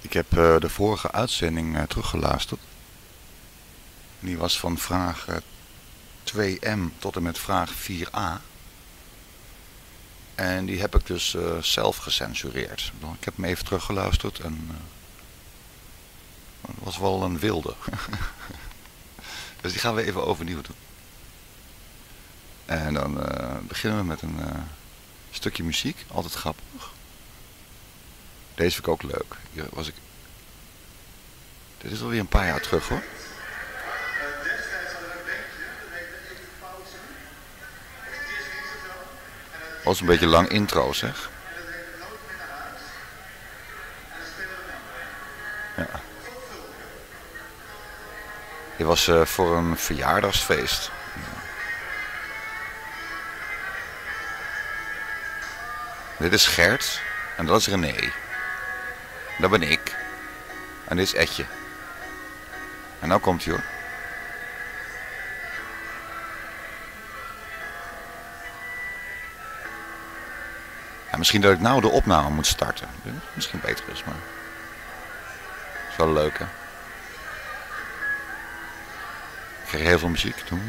Ik heb uh, de vorige uitzending uh, teruggeluisterd. Die was van vraag uh, 2m tot en met vraag 4a. En die heb ik dus zelf gecensureerd. Ik heb hem even teruggeluisterd en het was wel een wilde. dus die gaan we even overnieuw doen. En dan beginnen we met een stukje muziek, altijd grappig. Deze vind ik ook leuk. Hier was ik... Dit is alweer een paar jaar terug hoor. Was een beetje lang intro zeg. Ja. Dit was uh, voor een verjaardagsfeest. Dit is Gert en dat is René. Dat ben ik. En dit is Etje. En nou komt hij hoor. Ja, misschien dat ik nou de opname moet starten. Misschien beter is, maar... Is wel leuk, hè? Ik krijg heel veel muziek. Dan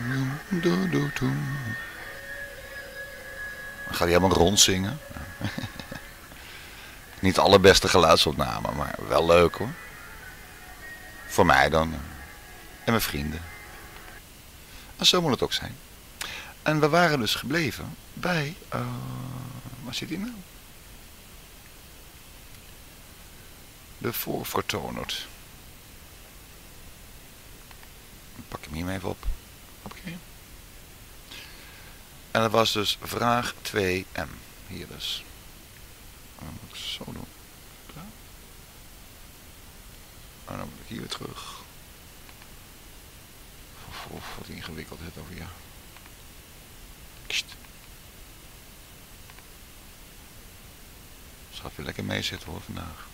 gaat hij helemaal rondzingen. Niet de allerbeste geluidsopname, maar wel leuk hoor. Voor mij dan. En mijn vrienden. En zo moet het ook zijn. En we waren dus gebleven bij... Uh, waar zit hij nou? De voorvertonerd. Pak hem hier even op. Oké. En dat was dus vraag 2m. Hier dus. Dan moet ik zo doen. En dan moet ik hier weer terug. Of, wat ingewikkeld het over ja. Kst. Schat weer lekker meezitten hoor vandaag.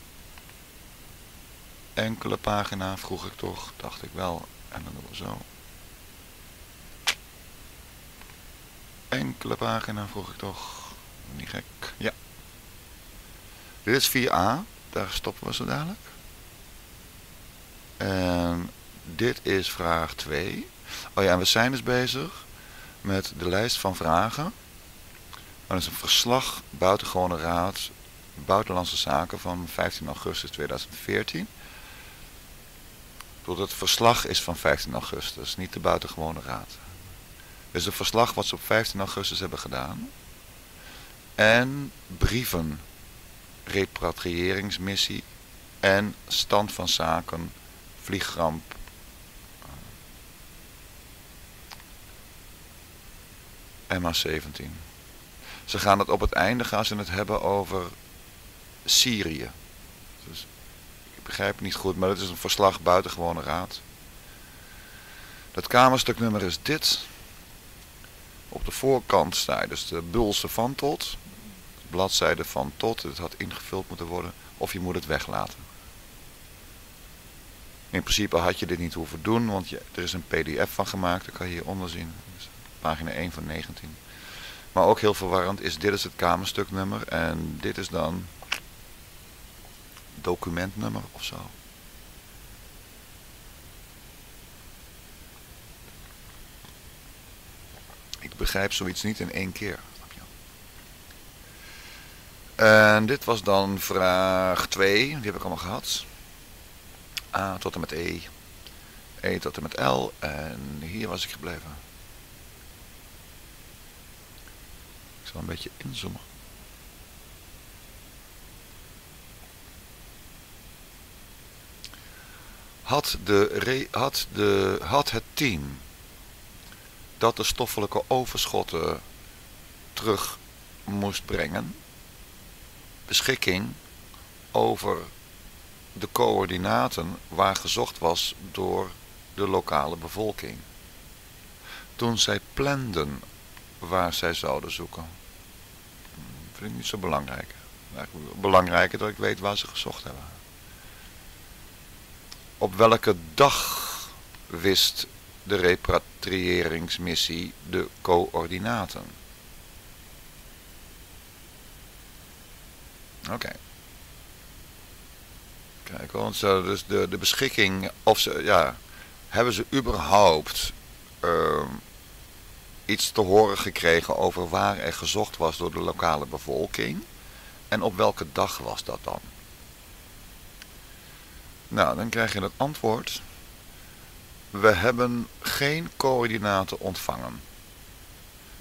Enkele pagina vroeg ik toch, dacht ik wel. En dan doen we zo. Enkele pagina vroeg ik toch. Niet gek. Ja. Dit is 4a, daar stoppen we zo dadelijk. En dit is vraag 2. Oh ja, en we zijn dus bezig met de lijst van vragen. Dat is een verslag Buitengewone Raad Buitenlandse Zaken van 15 augustus 2014. het verslag is van 15 augustus, niet de Buitengewone Raad. Dus een verslag wat ze op 15 augustus hebben gedaan. En brieven repatriëringsmissie en stand van zaken, vliegramp. MH17. Ze gaan het op het einde gaan ze het hebben over Syrië. Dus ik begrijp het niet goed, maar het is een verslag buitengewone raad. Dat kamerstuknummer is dit. Op de voorkant staat dus de Bulse van tot bladzijde van tot, het had ingevuld moeten worden, of je moet het weglaten. In principe had je dit niet hoeven doen, want er is een pdf van gemaakt, dat kan je hieronder zien. Pagina 1 van 19. Maar ook heel verwarrend is, dit is het kamerstuknummer en dit is dan documentnummer of zo. Ik begrijp zoiets niet in één keer. En dit was dan vraag 2, die heb ik allemaal gehad. A tot en met E. E tot en met L. En hier was ik gebleven. Ik zal een beetje inzoomen. Had, de, had, de, had het team dat de stoffelijke overschotten terug moest brengen beschikking over de coördinaten waar gezocht was door de lokale bevolking. Toen zij planden waar zij zouden zoeken. Vind ik niet zo belangrijk. Belangrijker dat ik weet waar ze gezocht hebben. Op welke dag wist de repatriëringsmissie de coördinaten? Oké. Kijk, want dus de, de beschikking, of ze, ja, hebben ze überhaupt ehm, iets te horen gekregen over waar er gezocht was door de lokale bevolking? En op welke dag was dat dan? Nou, dan krijg je het antwoord. We hebben geen coördinaten ontvangen.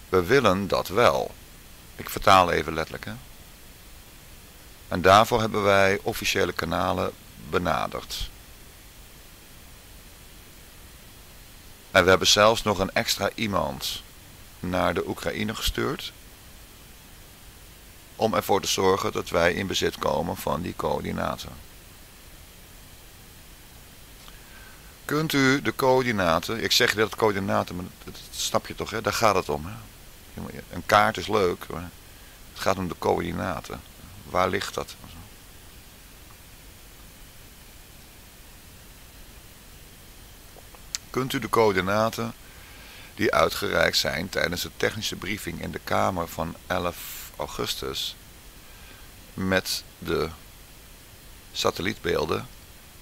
We willen dat wel. Ik vertaal even letterlijk. Hè? En daarvoor hebben wij officiële kanalen benaderd. En we hebben zelfs nog een extra iemand naar de Oekraïne gestuurd. Om ervoor te zorgen dat wij in bezit komen van die coördinaten. Kunt u de coördinaten, ik zeg dat coördinaten, maar dat snap je toch, hè? daar gaat het om. Hè? Een kaart is leuk, maar het gaat om de coördinaten. Waar ligt dat? Kunt u de coördinaten die uitgereikt zijn tijdens de technische briefing in de Kamer van 11 augustus met de satellietbeelden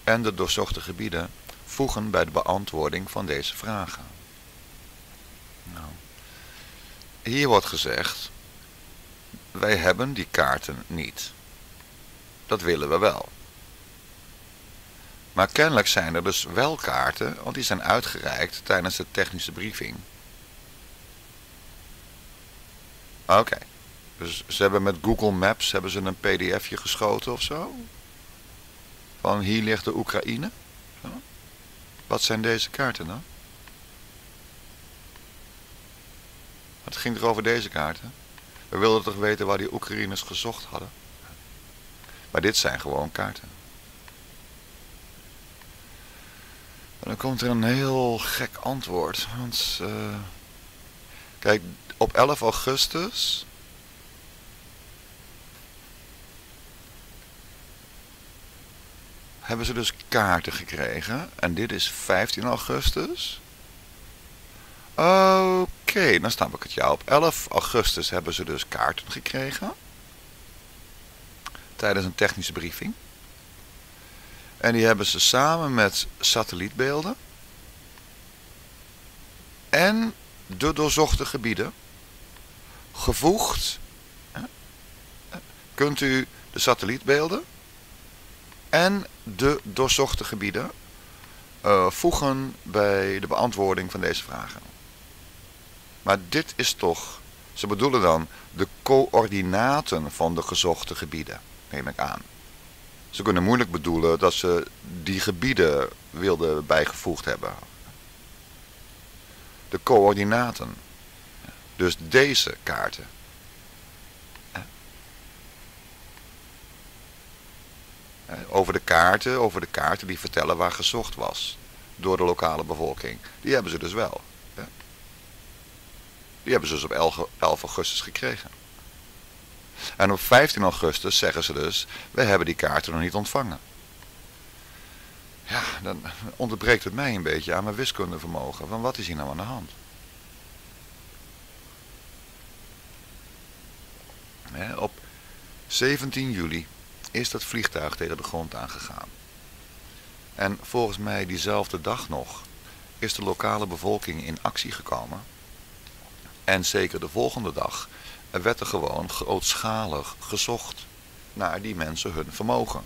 en de doorzochte gebieden voegen bij de beantwoording van deze vragen. Nou, hier wordt gezegd, wij hebben die kaarten niet. Dat willen we wel. Maar kennelijk zijn er dus wel kaarten, want die zijn uitgereikt tijdens de technische briefing. Oké. Dus ze hebben met Google Maps hebben ze een pdfje geschoten of zo? Van hier ligt de Oekraïne? Zo. Wat zijn deze kaarten dan? Het ging er over deze kaarten. We wilden toch weten waar die Oekraïners gezocht hadden. Maar dit zijn gewoon kaarten. En dan komt er een heel gek antwoord. Want, uh, kijk, op 11 augustus... hebben ze dus kaarten gekregen. En dit is 15 augustus. Oké, dan snap ik het. Ja, op 11 augustus hebben ze dus kaarten gekregen. Tijdens een technische briefing. En die hebben ze samen met satellietbeelden. En de doorzochte gebieden gevoegd. Kunt u de satellietbeelden en de doorzochte gebieden uh, voegen bij de beantwoording van deze vragen. Maar dit is toch, ze bedoelen dan de coördinaten van de gezochte gebieden, neem ik aan. Ze kunnen moeilijk bedoelen dat ze die gebieden wilden bijgevoegd hebben. De coördinaten. Dus deze kaarten. Over de kaarten, over de kaarten die vertellen waar gezocht was. Door de lokale bevolking. Die hebben ze dus wel. Die hebben ze dus op 11 augustus gekregen. En op 15 augustus zeggen ze dus, we hebben die kaarten nog niet ontvangen. Ja, dan onderbreekt het mij een beetje aan mijn wiskundevermogen. Van wat is hier nou aan de hand? op 17 juli is dat vliegtuig tegen de grond aangegaan. En volgens mij diezelfde dag nog is de lokale bevolking in actie gekomen. En zeker de volgende dag er werd er gewoon grootschalig gezocht naar die mensen hun vermogen.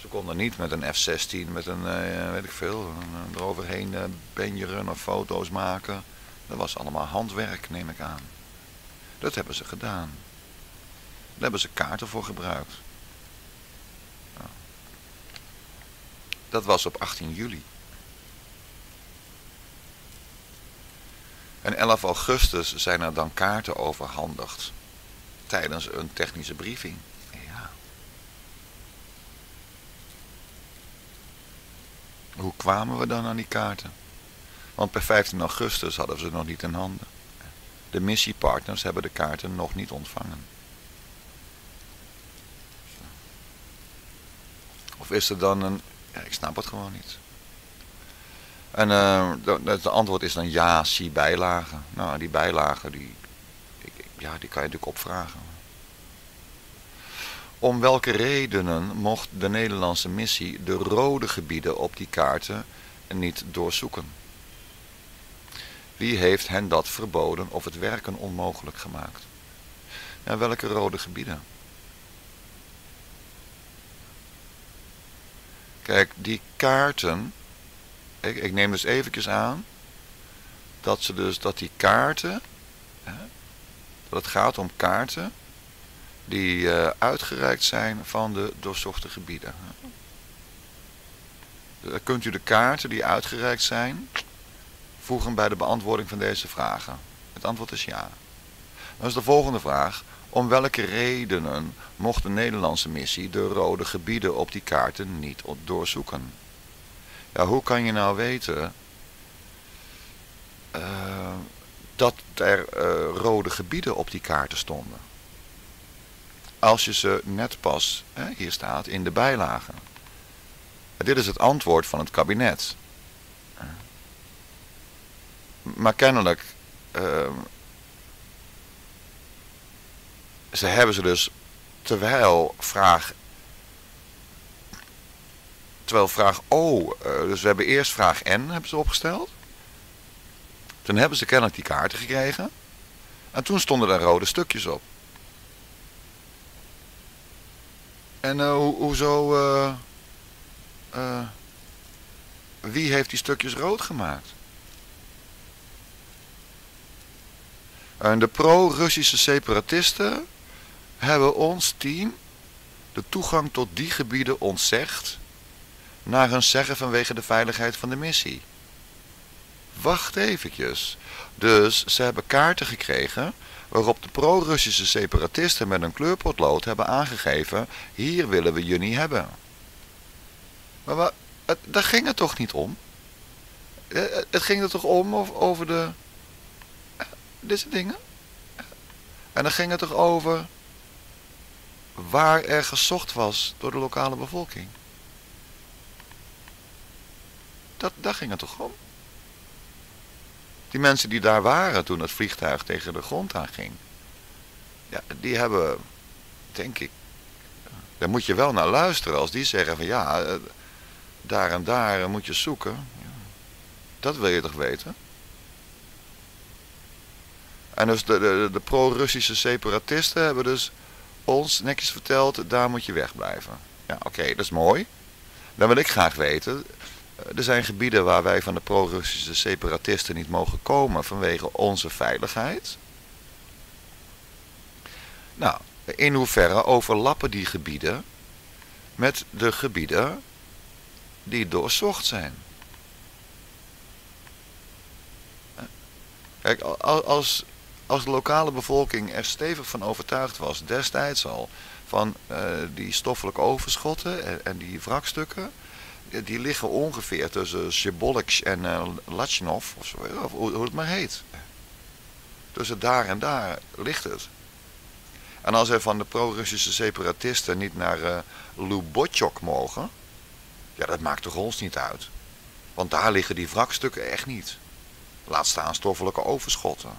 Ze konden niet met een F-16, met een, uh, weet ik veel, een, eroverheen uh, benjeren of foto's maken. Dat was allemaal handwerk, neem ik aan. Dat hebben ze gedaan. Daar hebben ze kaarten voor gebruikt. Dat was op 18 juli. En 11 augustus zijn er dan kaarten overhandigd tijdens een technische briefing. Ja. Hoe kwamen we dan aan die kaarten? Want per 15 augustus hadden we ze nog niet in handen. De missiepartners hebben de kaarten nog niet ontvangen. Of is er dan een... Ja, ik snap het gewoon niet. En het antwoord is dan ja, zie bijlagen. Nou, die bijlagen, die, ja, die kan je natuurlijk opvragen. om welke redenen mocht de Nederlandse missie de rode gebieden op die kaarten niet doorzoeken? Wie heeft hen dat verboden of het werken onmogelijk gemaakt? En welke rode gebieden? Kijk, die kaarten, ik, ik neem dus eventjes aan, dat ze dus, dat die kaarten, hè, dat het gaat om kaarten, die uh, uitgereikt zijn van de doorzochte gebieden. Dan kunt u de kaarten die uitgereikt zijn, voegen bij de beantwoording van deze vragen. Het antwoord is ja. Dan is de volgende vraag. Om welke redenen mocht de Nederlandse missie de rode gebieden op die kaarten niet doorzoeken? Ja, hoe kan je nou weten uh, dat er uh, rode gebieden op die kaarten stonden? Als je ze net pas, hè, hier staat, in de bijlagen. Dit is het antwoord van het kabinet. Maar kennelijk uh, ze hebben ze dus terwijl vraag terwijl vraag O, uh, dus we hebben eerst vraag N hebben ze opgesteld. Toen hebben ze kennelijk die kaarten gekregen. En toen stonden er rode stukjes op. En ho hoezo... Uh, wie heeft die stukjes rood gemaakt? En de pro-Russische separatisten hebben ons team de toegang tot die gebieden ontzegd naar hun zeggen vanwege de veiligheid van de missie. Wacht eventjes. Dus ze hebben kaarten gekregen waarop de pro-Russische separatisten met een kleurpotlood hebben aangegeven, hier willen we jullie hebben. Maar, maar het, daar ging het toch niet om? Eh, het ging er toch om over de... Eh, deze dingen? En dan ging het toch over waar er gezocht was door de lokale bevolking. Dat, daar ging het toch om? Die mensen die daar waren toen het vliegtuig tegen de grond aanging. Ja, die hebben, denk ik, daar moet je wel naar luisteren. Als die zeggen van ja, eh, daar en daar moet je zoeken. Dat wil je toch weten? En dus de, de, pro-Russische separatisten hebben dus ons netjes verteld, daar moet je wegblijven. Ja, oké, dat is mooi. Dan wil ik graag weten, er zijn gebieden waar wij van de pro-Russische separatisten niet mogen komen vanwege onze veiligheid. Nou, in hoeverre overlappen die gebieden met de gebieden die doorzocht zijn? Kijk, als als de lokale bevolking er stevig van overtuigd was, destijds al, van uh, die stoffelijke overschotten en, en, die wrakstukken, die liggen ongeveer tussen Sjebolks en uh, Lachnov, of, zo, of hoe, het maar heet. Tussen daar en daar ligt het. En als er van de pro-Russische separatisten niet naar uh, Lubotjok mogen, ja, dat maakt toch ons niet uit. Want daar liggen die wrakstukken echt niet. Laat staan stoffelijke overschotten.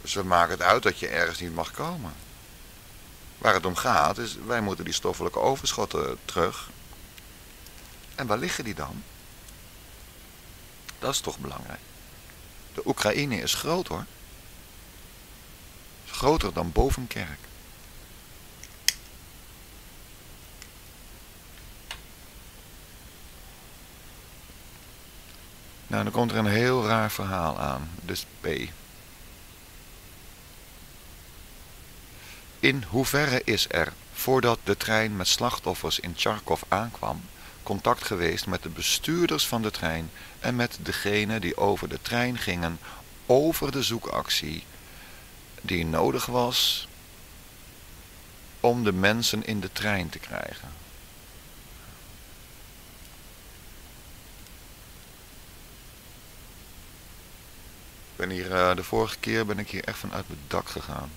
Dus maken het uit dat je ergens niet mag komen. Waar het om gaat is, wij moeten die stoffelijke overschotten terug. En waar liggen die dan? Dat is toch belangrijk. De Oekraïne is groot hoor. Groter dan Bovenkerk. Nou, dan komt er een heel raar verhaal aan. Dus B. In hoeverre is er, voordat de trein met slachtoffers in Tjarkov aankwam, contact geweest met de bestuurders van de trein en met degenen die over de trein gingen over de zoekactie die nodig was om de mensen in de trein te krijgen. ben hier, uh, de vorige keer ben ik hier echt vanuit mijn dak gegaan.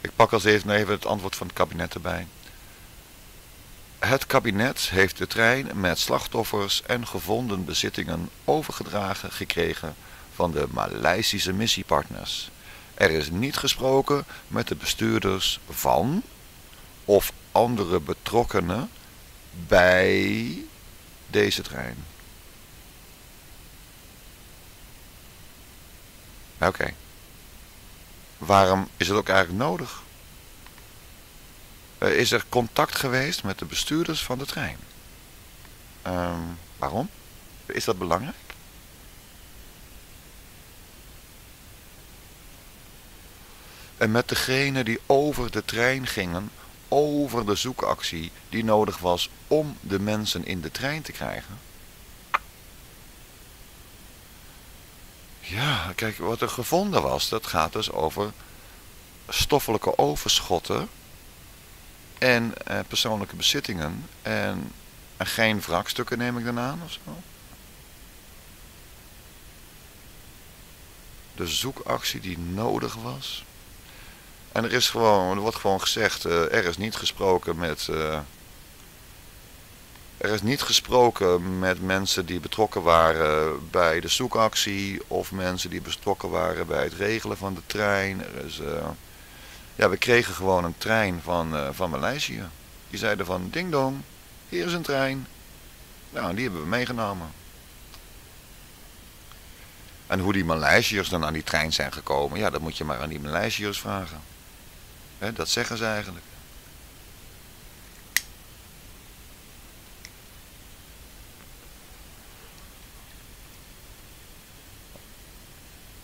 Ik pak als even het antwoord van het kabinet erbij. Het kabinet heeft de trein met slachtoffers en gevonden bezittingen overgedragen gekregen van de Maleisische missiepartners Er is niet gesproken met de bestuurders van of andere betrokkenen bij deze trein. Oké. Waarom is het ook eigenlijk nodig? Uh, is er contact geweest met de bestuurders van de trein? Uh, waarom? Is dat belangrijk? En met degene die over de trein gingen, over de zoekactie die nodig was om de mensen in de trein te krijgen. Ja, kijk, wat er gevonden was, dat gaat dus over stoffelijke overschotten en eh, persoonlijke bezittingen en, en geen wrakstukken neem ik dan aan of zo. De zoekactie die nodig was. En er is gewoon, er wordt gewoon gezegd, uh, er is niet gesproken met... Er is niet gesproken met mensen die betrokken waren bij de zoekactie of mensen die betrokken waren bij het regelen van de trein. Er is, ja, we kregen gewoon een trein van, uh, van Maleisië. Die zeiden van ding dong, hier is een trein. Nou, die hebben we meegenomen. En hoe die Maleisiërs dan aan die trein zijn gekomen, ja, dat moet je maar aan die Maleisiërs vragen. Dat zeggen ze eigenlijk.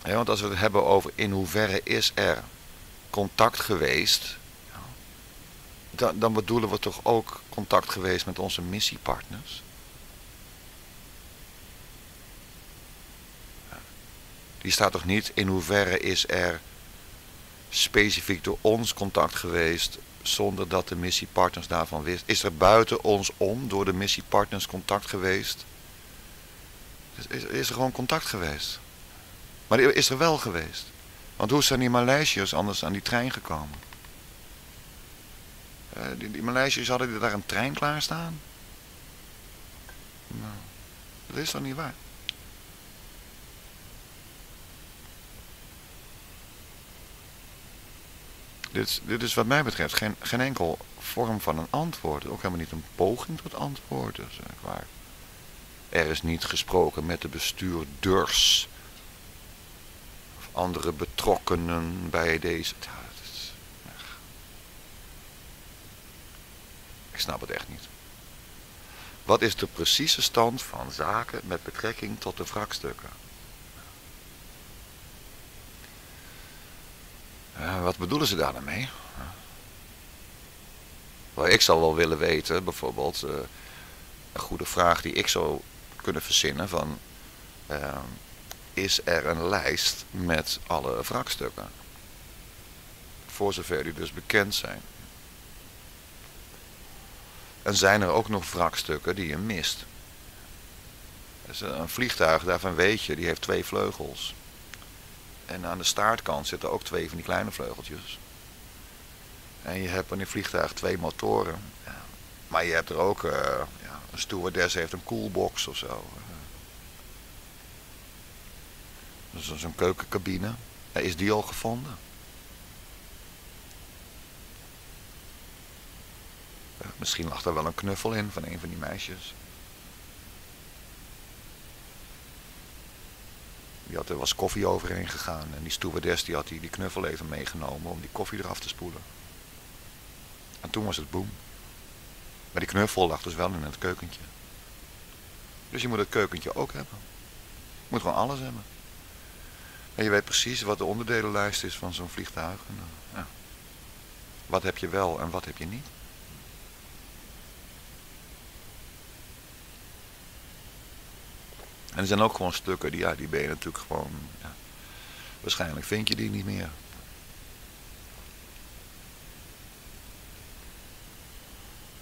Want als we het hebben over in hoeverre is er contact geweest, dan, dan bedoelen we toch ook contact geweest met onze missiepartners. Die staat toch niet in hoeverre is er specifiek door ons contact geweest zonder dat de missiepartners daarvan wisten? Is er buiten ons om door de missiepartners contact geweest? Is, is er gewoon contact geweest? Maar is er wel geweest. Want hoe zijn die Maleisiërs anders aan die trein gekomen? Uh, die, die Maleisiërs hadden daar een trein klaarstaan? Nou, dat is toch niet waar? Dit, dit is wat mij betreft geen, geen enkel vorm van een antwoord. Ook helemaal niet een poging tot antwoord. Waar. Er is niet gesproken met de bestuurders andere betrokkenen bij deze... Ik snap het echt niet. Wat is de precieze stand van zaken met betrekking tot de wrakstukken? wat bedoelen ze daar dan mee? Ik zal wel willen weten, bijvoorbeeld, uh, een goede vraag die ik zou kunnen verzinnen van... Is er een lijst met alle wrakstukken. Voor zover die dus bekend zijn. En zijn er ook nog wrakstukken die je mist. Dus een vliegtuig, daarvan weet je, die heeft twee vleugels. En aan de staartkant zitten ook twee van die kleine vleugeltjes. En je hebt aan die vliegtuig twee motoren. Maar je hebt er ook, uh, ja, een stewardess heeft een coolbox of zo. Dus zo'n keukencabine. Is die al gevonden? Misschien lag er wel een knuffel in van een van die meisjes. Die had, er was koffie overheen gegaan en die stewardess die had die, die knuffel even meegenomen om die koffie eraf te spoelen. En toen was het boem. Maar die knuffel lag dus wel in het keukentje. Dus je moet het keukentje ook hebben. Je moet gewoon alles hebben. En je weet precies wat de onderdelenlijst is van zo'n vliegtuig. Ja. Wat heb je wel en wat heb je niet. En er zijn ook gewoon stukken, die, ja, die ben je natuurlijk gewoon... Ja, waarschijnlijk vind je die niet meer.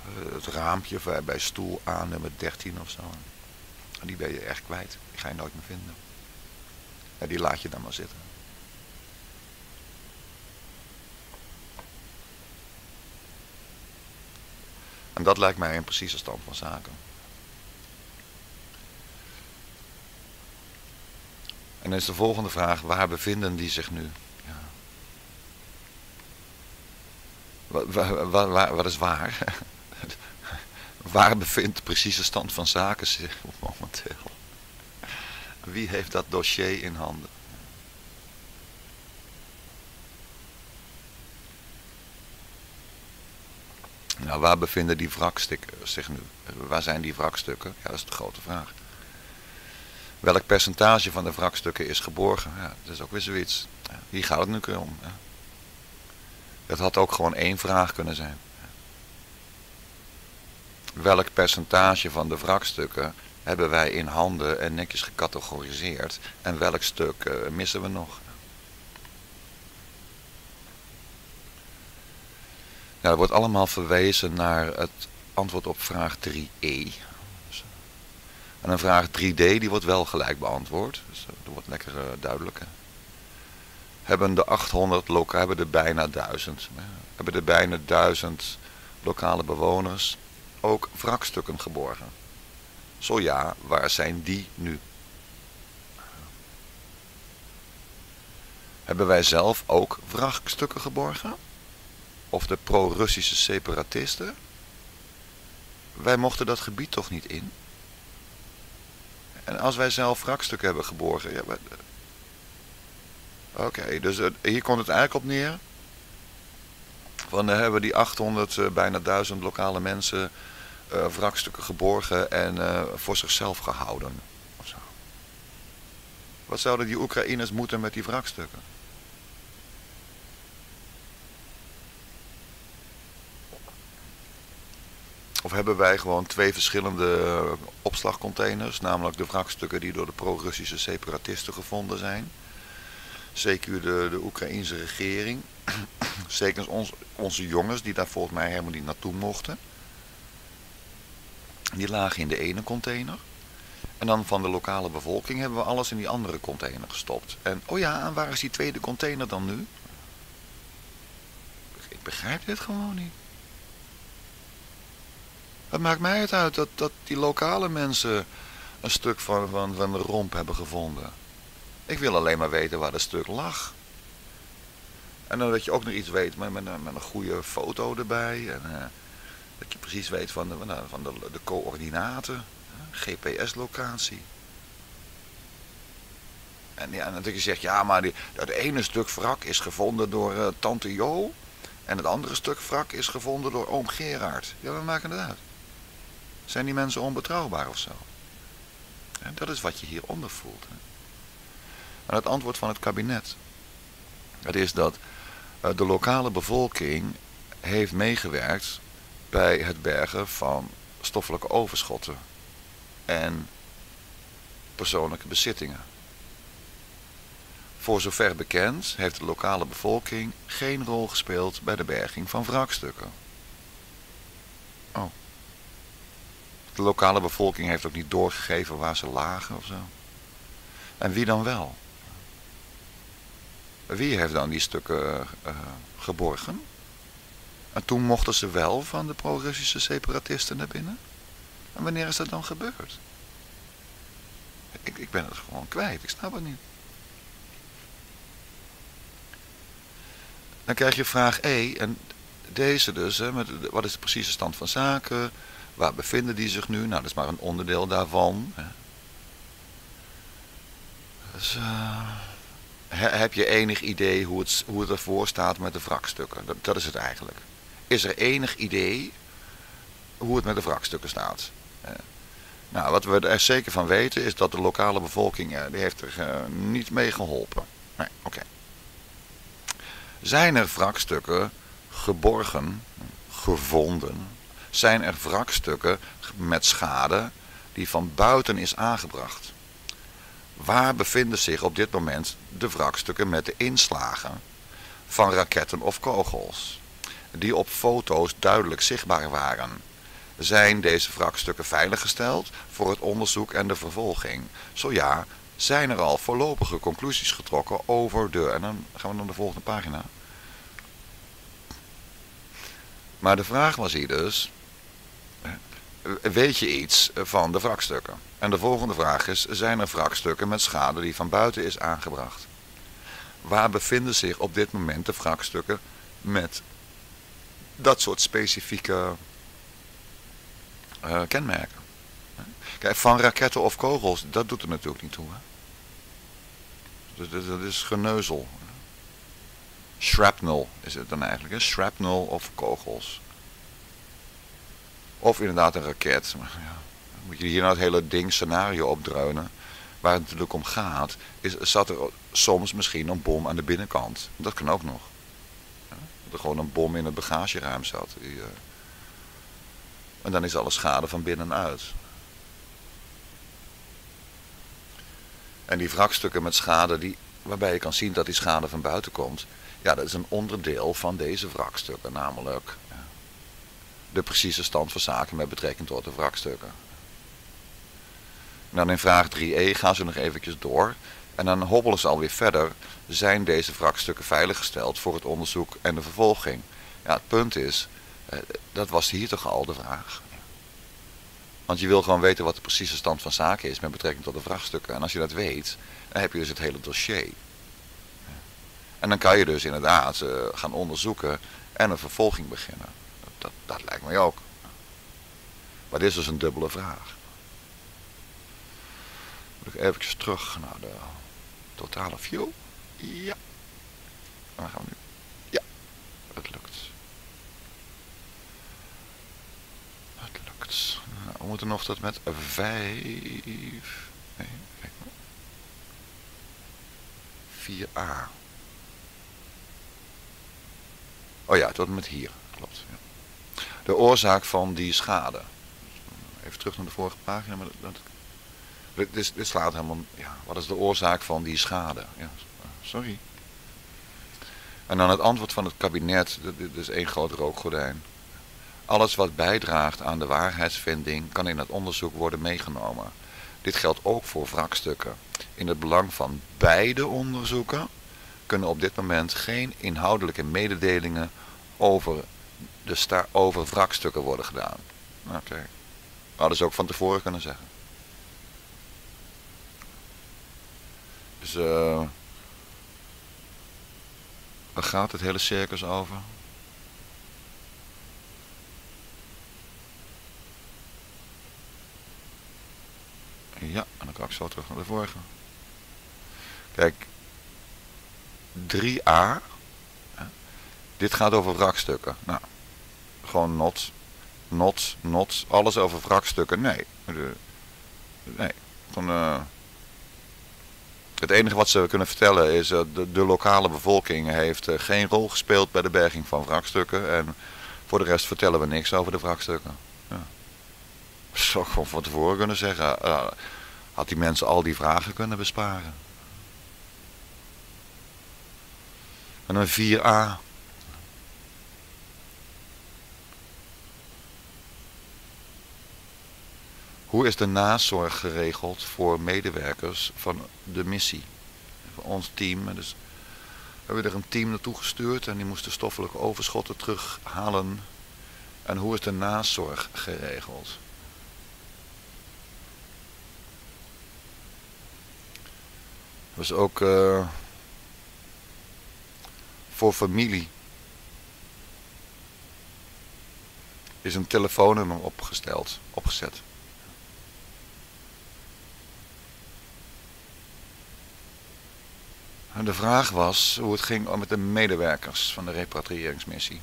Eh, het raampje bij stoel A nummer 13 of zo. Die ben je echt kwijt. Die ga je nooit meer vinden. Ja, die laat je dan maar zitten. En dat lijkt mij een precieze stand van zaken. En dan is de volgende vraag, waar bevinden die zich nu? Ja. Wat, wat is waar? waar bevindt de precieze stand van zaken zich momenteel? Wie heeft dat dossier in handen? Nou, waar bevinden die wrakstukken zich nu? Waar zijn die wrakstukken? Ja, dat is de grote vraag. Welk percentage van de wrakstukken is geborgen? Ja, dat is ook weer zoiets. hier gaat het nu om. Het had ook gewoon één vraag kunnen zijn. Welk percentage van de wrakstukken hebben wij in handen en netjes gecategoriseerd? En welk stuk uh, missen we nog? Nou, er wordt allemaal verwezen naar het antwoord op vraag 3e. En een vraag 3D die wordt wel gelijk beantwoord. Dus eh, dat wordt lekker uh, duidelijk. Hebben de 800 lokaal, hebben de bijna 1000. Hebben de bijna 1000 lokale bewoners ook wrakstukken geborgen? Zo ja, waar zijn die nu? Hebben wij zelf ook wrakstukken geborgen? Of de pro-Russische separatisten? Wij mochten dat gebied toch niet in? En als wij zelf wrakstukken hebben geborgen... Ja, Oké, dus hier komt het eigenlijk op neer. Van hebben die 800, uh, eh, bijna 1000 lokale mensen wrakstukken geborgen en voor zichzelf gehouden. Of zo. Wat zouden die Oekraïners moeten met die wrakstukken? Of hebben wij gewoon twee verschillende opslagcontainers, namelijk de wrakstukken die door de pro-Russische separatisten gevonden zijn. Zeker de, de Oekraïnse regering. Zeker ons, onze jongens die daar volgens mij helemaal niet naartoe mochten. Die lagen in de ene container. En dan van de lokale bevolking hebben we alles in die andere container gestopt. En oh ja, en waar is die tweede container dan nu? Ik begrijp dit gewoon niet. Het maakt mij het uit dat, dat die lokale mensen een stuk van, van, van de romp hebben gevonden. Ik wil alleen maar weten waar dat stuk lag. En dan dat je ook nog iets weet met, met, met een goede foto erbij. En uh, dat je precies weet van de, van de, de coördinaten. GPS-locatie. En, ja, en je zegt, ja, maar die, dat ene stuk wrak is gevonden door uh, tante Jo. En het andere stuk wrak is gevonden door oom Gerard. Ja, we maken het uit. Zijn die mensen onbetrouwbaar of zo? En dat is wat je hieronder voelt. Hè? En het antwoord van het kabinet, dat is dat eh, de lokale bevolking heeft meegewerkt bij het bergen van stoffelijke overschotten en persoonlijke bezittingen. Voor zover bekend heeft de lokale bevolking geen rol gespeeld bij de berging van wrakstukken. Oh. De lokale bevolking heeft ook niet doorgegeven waar ze lagen of zo. En wie dan wel? Wie heeft dan die stukken uh, geborgen? En toen mochten ze wel van de pro-Russische separatisten naar binnen. En wanneer is dat dan gebeurd? Ik, ik ben het gewoon kwijt, ik snap het niet. Dan krijg je vraag E, en deze dus, hè, met, wat is de precieze stand van zaken? Waar bevinden die zich nu? Nou, dat is maar een onderdeel daarvan. Hè. Dus, uh, heb je enig idee hoe het, hoe het ervoor staat met de wrakstukken? Dat, dat is het eigenlijk. Is er enig idee hoe het met de wrakstukken staat? Uh, nou, wat we er zeker van weten is dat de lokale bevolking, uh, die heeft er uh, niet mee geholpen. Nee, oké. Zijn er wrakstukken geborgen, gevonden, zijn er wrakstukken met schade die van buiten is aangebracht. Waar bevinden zich op dit moment de wrakstukken met de inslagen van raketten of kogels, die op foto's duidelijk zichtbaar waren? Zijn deze wrakstukken veiliggesteld voor het onderzoek en de vervolging? Zo ja, zijn er al voorlopige conclusies getrokken over de... En dan gaan we naar de volgende pagina. Maar de vraag was hier dus, weet je iets van de wrakstukken? En de volgende vraag is, zijn er wrakstukken met schade die van buiten is aangebracht? Waar bevinden zich op dit moment de wrakstukken met dat soort specifieke uh, kenmerken. Kijk, van raketten of kogels, dat doet er natuurlijk niet toe. Hè? Dus dat is geneuzel. Shrapnel is het dan eigenlijk. Hè? Shrapnel of kogels. Of inderdaad een raket. Maar ja, moet je hier nou het hele ding scenario opdreunen. Waar het natuurlijk om gaat, is, zat er soms misschien een bom aan de binnenkant. Dat kan ook nog. Er gewoon een bom in het bagageruim zat. Uh... En dan is alle schade van binnenuit. En die wrakstukken met schade, die, waarbij je kan zien dat die schade van buiten komt. Ja, dat is een onderdeel van deze wrakstukken. Namelijk de precieze stand van zaken met betrekking tot de wrakstukken. dan in vraag 3e gaan ze nog eventjes door. En dan hobbelen ze alweer verder. Zijn deze wrakstukken veiliggesteld voor het onderzoek en de vervolging? Ja, het punt is, eh, dat was hier toch al de vraag. Want je wil gewoon weten wat de precieze stand van zaken is met betrekking tot de vraagstukken. En als je dat weet, dan heb je dus het hele dossier. En dan kan je dus inderdaad uh, gaan onderzoeken en een vervolging beginnen. Dat, dat lijkt mij ook. Maar dit is dus een dubbele vraag. Moet ik even terug naar de totale view. Ja. En dan gaan we nu. Ja, het lukt. Het lukt. Nou, we moeten nog tot met vijf. Nee, kijk maar. 4a. Oh ja, tot met hier. Klopt. Ja. De oorzaak van die schade. Even terug naar de vorige pagina. Maar dat, dit, dit, slaat helemaal... Ja, wat is de oorzaak van die schade? Ja, sorry. En dan het antwoord van het kabinet. Dit is één groot rookgordijn. Alles wat bijdraagt aan de waarheidsvinding kan in het onderzoek worden meegenomen. Dit geldt ook voor wrakstukken. In het belang van beide onderzoeken kunnen op dit moment geen inhoudelijke mededelingen over, de over wrakstukken worden gedaan. Oké. Okay. Hadden ze ook van tevoren kunnen zeggen. Dus uh, waar gaat het hele circus over? Ja, en dan kan ik zo terug naar de vorige. Kijk, 3a. Dit gaat over wrakstukken. Nou, gewoon not, not, not. Alles over wrakstukken. Nee. Nee. Gewoon, uh, het enige wat ze kunnen vertellen is dat de, lokale bevolking heeft uh, geen rol gespeeld bij de berging van wrakstukken. En voor de rest vertellen we niks over de wrakstukken. Ja. Zou gewoon van tevoren kunnen zeggen. Uh, had die mensen al die vragen kunnen besparen. En een 4a. Hoe is de nazorg geregeld voor medewerkers van de missie? Voor ons team. Dus we hebben er een team naartoe gestuurd en die moesten stoffelijke overschotten terughalen. En hoe is de nazorg geregeld? was ook uh, voor familie. Is een telefoonnummer opgesteld, opgezet. De vraag was hoe het ging met de medewerkers van de repatriëringsmissie.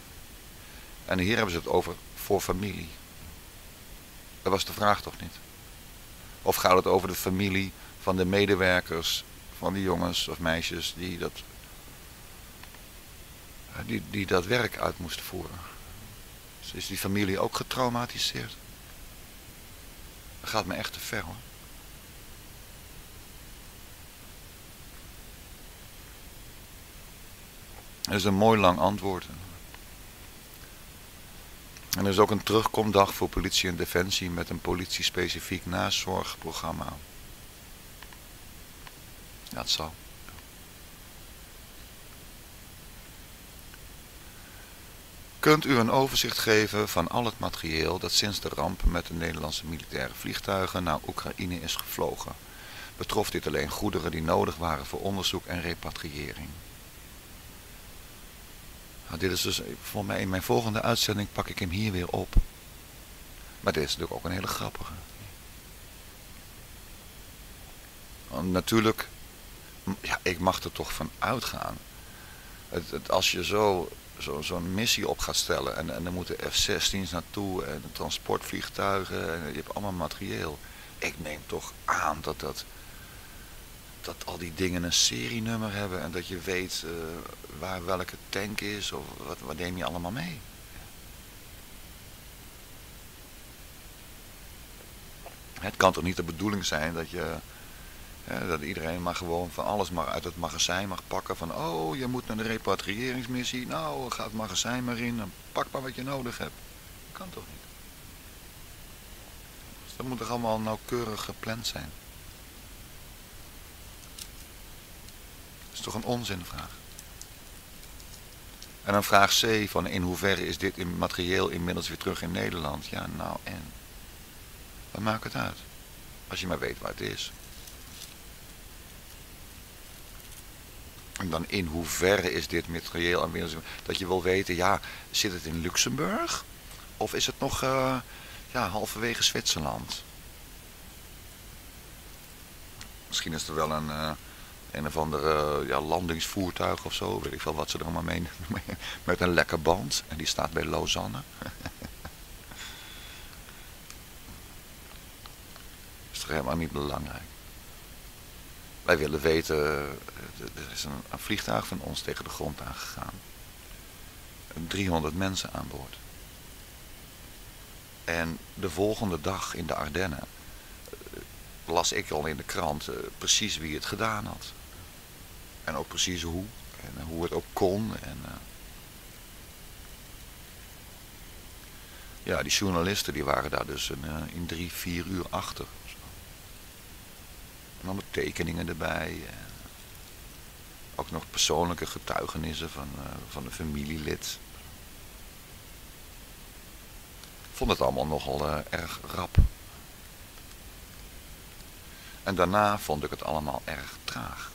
En hier hebben ze het over voor familie. Dat was de vraag toch niet? Of gaat het over de familie van de medewerkers van die jongens of meisjes die dat, die, die dat werk uit moesten voeren. Is die familie ook getraumatiseerd? Dat gaat me echt te ver hoor. Dat is een mooi lang antwoord. En er is ook een terugkomdag voor politie en defensie met een politie-specifiek nazorgprogramma. Dat zal. Kunt u een overzicht geven van al het materieel dat sinds de ramp met de Nederlandse militaire vliegtuigen naar Oekraïne is gevlogen? Betrof dit alleen goederen die nodig waren voor onderzoek en repatriëring? Dit is dus, voor mij in mijn volgende uitzending pak ik hem hier weer op. Maar dit is natuurlijk ook een hele grappige. Want natuurlijk, ja, ik mag er toch van uitgaan. Het, het, als je zo, zo, zo'n missie op gaat stellen en, en er moeten F-16's naartoe en transportvliegtuigen en je hebt allemaal materieel. Ik neem toch aan dat, dat, dat al die dingen een serienummer hebben en dat je weet uh, waar welke tank is of wat, wat neem je allemaal mee. Het kan toch niet de bedoeling zijn dat je dat iedereen maar gewoon van alles maar uit het magazijn mag pakken. Van oh, je moet naar de repatriëringsmissie. Nou, ga het magazijn maar in en pak maar wat je nodig hebt. Dat kan toch niet? Dus dat moet toch allemaal nauwkeurig gepland zijn. Dat is toch een onzinvraag. En dan vraag C van in hoeverre is dit materieel inmiddels weer terug in Nederland? Ja, nou en? Wat maakt het uit? Als je maar weet waar het is. En dan in hoeverre is dit materieel aanwezig? Dat je wil weten, ja, zit het in Luxemburg? Of is het nog uh, ja, halverwege Zwitserland? Misschien is er wel een, uh, een of andere ja, landingsvoertuig of zo. Weet ik veel wat ze er allemaal mee Met een lekker band. En die staat bij Lausanne. is toch helemaal niet belangrijk. Wij willen weten, eh, er is een, vliegtuig van ons tegen de grond aangegaan. 300 mensen aan boord. En de volgende dag in de Ardennen eh, las ik al in de krant uh, precies wie het gedaan had. En ook precies hoe. En hoe het ook kon. En, uh... ja, die journalisten die waren daar dus een, in drie, vier uur achter. En dan met tekeningen erbij. Ook nog persoonlijke getuigenissen van, van een familielid. Ik vond het allemaal nogal erg rap. En daarna vond ik het allemaal erg traag.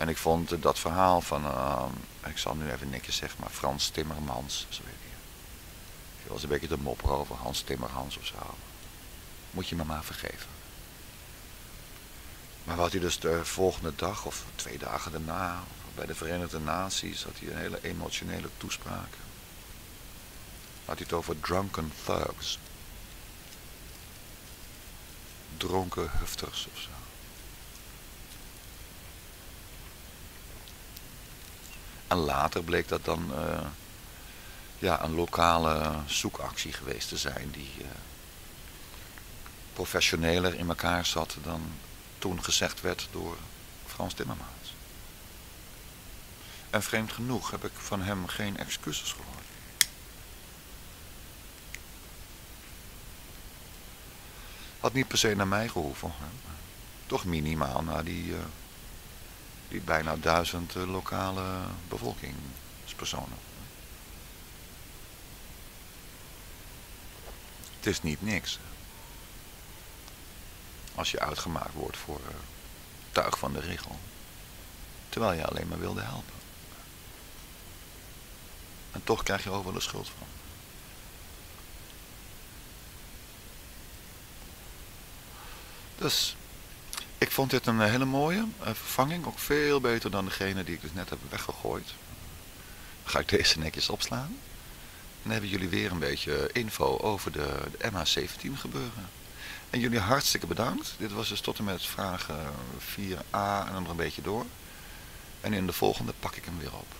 En ik vond dat verhaal van, uh, ik zal nu even netjes zeggen, maar Frans Timmermans, zo weet ik. Ik was een beetje de mopper over Hans Timmerhans of zo. Moet je me maar vergeven. Maar wat hij dus de volgende dag of twee dagen daarna bij de Verenigde Naties had hij een hele emotionele toespraak. Had hij het over drunken thugs. Dronken hufters of zo. En later bleek dat dan uh, ja, een lokale zoekactie geweest te zijn die uh, professioneler in elkaar zat dan toen gezegd werd door Frans Timmermans. En vreemd genoeg heb ik van hem geen excuses gehoord. Had niet per se naar mij gehoeven. Toch minimaal naar die, uh, die bijna duizend uh, lokale bevolkingspersonen. Het is niet niks als je uitgemaakt wordt voor uh, tuig van de regel. Terwijl je alleen maar wilde helpen. En toch krijg je overal de schuld van. Dus ik vond dit een hele mooie uh, vervanging. Ook veel beter dan degene die ik dus net heb weggegooid. Ga ik deze netjes opslaan. Dan hebben jullie weer een beetje info over de, de MH17 gebeuren. En jullie hartstikke bedankt. Dit was dus tot en met vraag 4a en dan nog een beetje door. En in de volgende pak ik hem weer op.